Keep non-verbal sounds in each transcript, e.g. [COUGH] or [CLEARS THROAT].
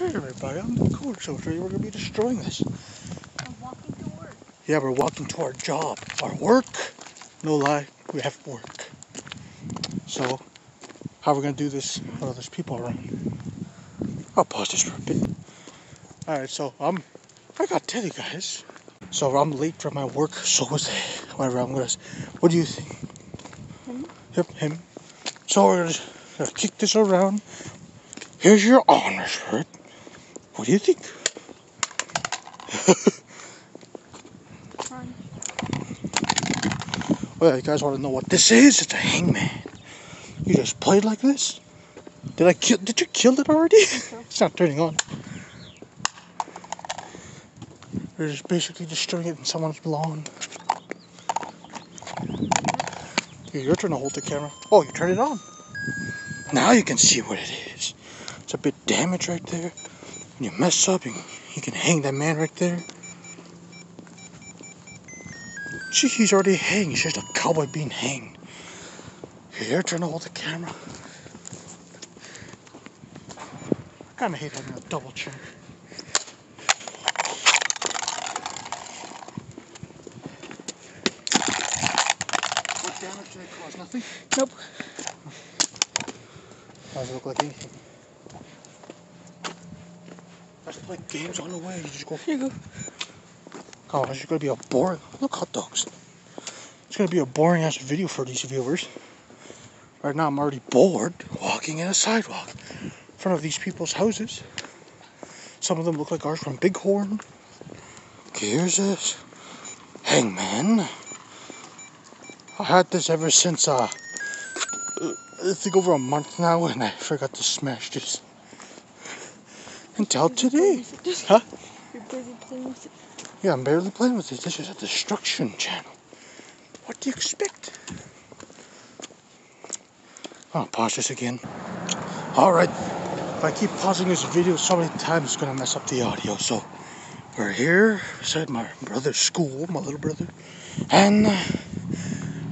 Hey everybody, I'm the cool so today we're gonna be destroying this. I'm walking to work. Yeah, we're walking to our job. Our work. No lie, we have work. So how are we're gonna do this? Oh, there's people around. I'll pause this for a bit. Alright, so um I gotta tell you guys. So I'm late for my work, so was whatever I'm gonna what do you think? Him? Yep, him. So we're gonna, gonna kick this around. Here's your honor shirt. What do you think? [LAUGHS] Well, you guys want to know what this is? It's a hangman. You just played like this? Did I kill? Did you kill it already? [LAUGHS] it's not turning on. You're just basically destroying it in someone's lawn. Here, your turn to hold the camera. Oh, you turn it on. Now you can see what it is. It's a bit damaged right there. You mess up, you, you can hang that man right there. See, he's already hanged. He's just a cowboy being hanged. Here, turn to hold the camera. I kind of hate having a double chair. What damage did I cause? Nothing? Nope. Doesn't look like anything. That's like games on the way. You just go. Here you go. Oh, it's gonna be a boring. Look, hot dogs. It's gonna be a boring ass video for these viewers. Right now, I'm already bored walking in a sidewalk in front of these people's houses. Some of them look like ours from Bighorn. Okay, here's this hangman. I had this ever since uh, I think over a month now, and I forgot to smash this until today. Huh? You're busy playing with it. Yeah, I'm barely playing with it. This is a destruction channel. What do you expect? I'll pause this again. Alright. If I keep pausing this video so many times, it's going to mess up the audio. So, we're here beside my brother's school, my little brother. And uh,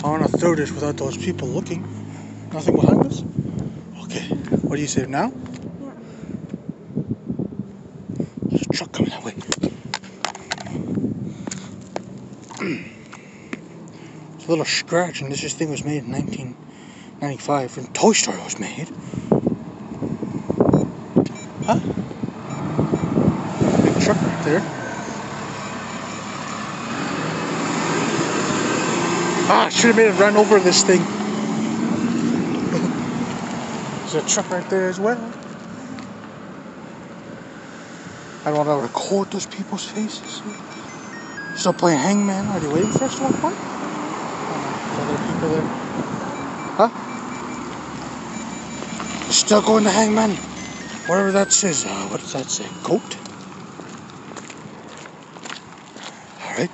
I want to throw this without those people looking. Nothing behind us? Okay. What do you say now? There's a truck coming that way. It's a little scratch, and this this thing was made in 1995 when Toy Story was made. Huh? Big truck right there. Ah, I should have made it run over this thing. [LAUGHS] There's a truck right there as well. I don't want to record those people's faces. Still playing hangman? Are they waiting for us to walk by? There's other people there. Huh? Still going to hangman? Whatever that says. Uh, what does that say? Goat? Alright.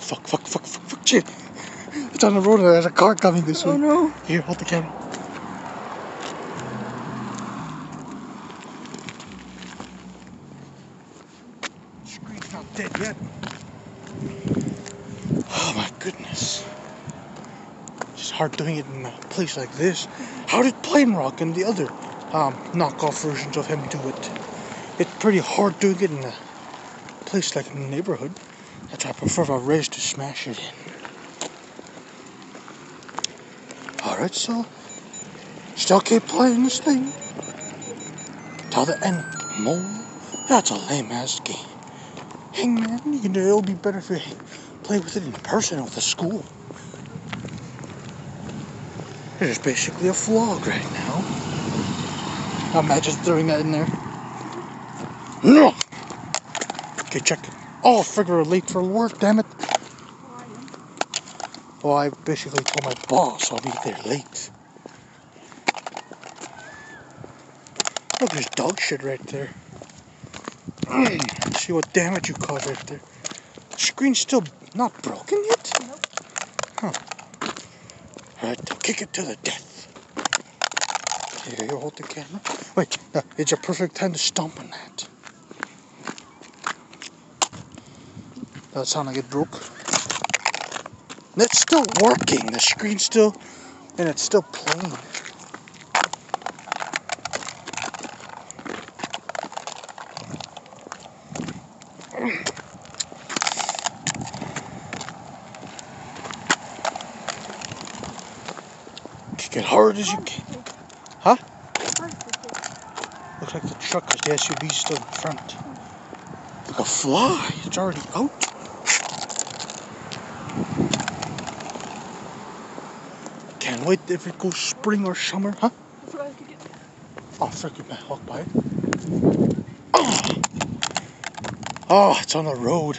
Fuck, fuck, fuck, fuck, fuck, shit. On the road and there's a car coming this way. Oh no. Here, hold the camera. Screen's not dead yet. Oh my goodness. It's just hard doing it in a place like this. How did Plainrock and the other um, knockoff versions of him do it? It's pretty hard doing it in a place like in the neighborhood. That's why I prefer a rez to smash it in. Alright, so still keep playing this thing. Till the end. More. That's a lame ass game. Hangman, you know, it'll be better if you play with it in person with a school. There's basically a vlog right now. Imagine throwing that in there. No! Okay, check it. Oh, figure late for work, damn it. Well, I basically told my boss I'll be there late. Look, there's dog shit right there. [CLEARS THROAT] See what damage you caused right there. The screen's still not broken yet? Nope. Huh. Alright, kick it to the death. Here, you hold the camera. Wait, no, it's a perfect time to stomp on that. That sound like it broke. It's still working. The screen's still And it's still playing. Kick it hard as you can. Huh? Looks like the truck because the SUV's still in front. Like a fly. It's already out. Can't wait if it goes spring or summer, huh? Oh, freaking man, walk by it. Oh. oh, it's on the road.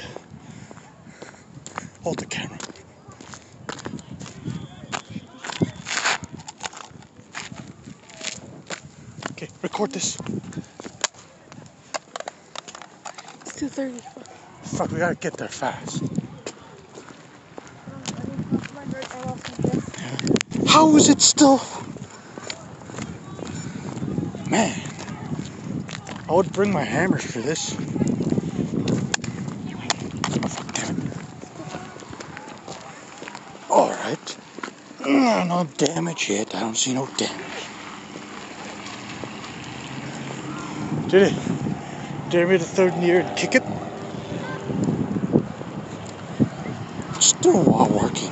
Hold the camera. Okay, record this. It's 2.30. Fuck, we gotta get there fast. How is it still? Man, I would bring my hammers for this. Alright. Mm, No damage yet. I don't see no damage. Did it? Dare me to third air and kick it? Still while working.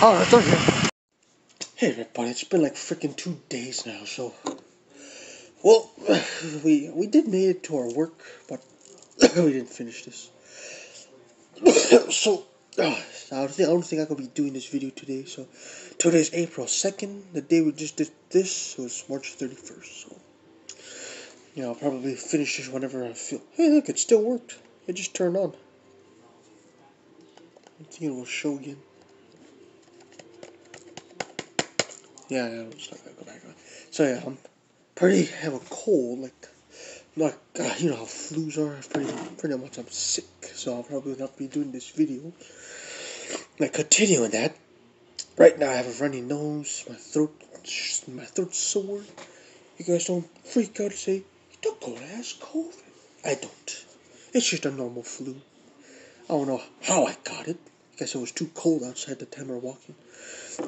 Oh, it's. Hey, everybody, it's been like freaking two days now, so. Well, [SIGHS] we we did made it to our work, but [COUGHS] we didn't finish this. [COUGHS] so, uh, I don't think I don't think I could be doing this video today. So, today's April second. The day we just did this was March thirty first. So, yeah, I'll probably finish this whenever I feel. Hey, look, it still worked. It just turned on. I think it will show again. Yeah, yeah, I'm just not gonna go back on. So yeah, I'm pretty have a cold, like like uh, you know how flus are. Pretty pretty much I'm sick, so I'll probably not be doing this video. Like continuing that. Right now I have a runny nose, my throat my throat's sore. You guys don't freak out and say, you don't go to ask COVID. I don't. It's just a normal flu. I don't know how I got it. I guess it was too cold outside the time we were walking.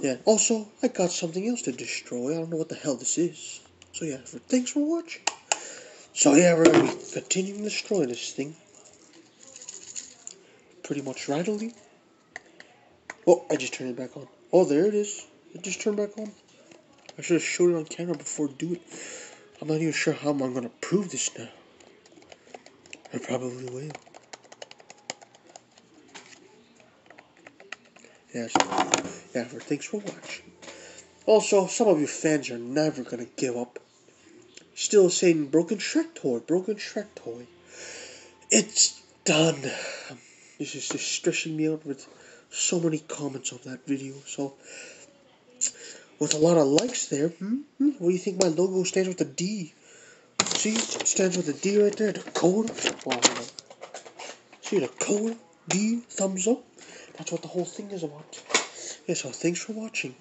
Yeah, also, I got something else to destroy. I don't know what the hell this is. So yeah, for, thanks for watching. So yeah, we're going to be continuing destroying this thing. Pretty much rapidly. Oh, I just turned it back on. Oh, there it is. It just turned back on. I should have showed it on camera before do it. I'm not even sure how I'm going to prove this now. I probably will. Yeah, so, yeah, for thanks for watching. Also, some of you fans are never gonna give up. Still saying broken Shrek toy, broken Shrek toy. It's done. This is just stressing me out with so many comments on that video. So, with a lot of likes there, hmm? what do you think my logo stands with a D? See, it stands with D right there, Dakota. Well, see, Dakota, D, thumbs up. That's what the whole thing is about. Yeah, so thanks for watching.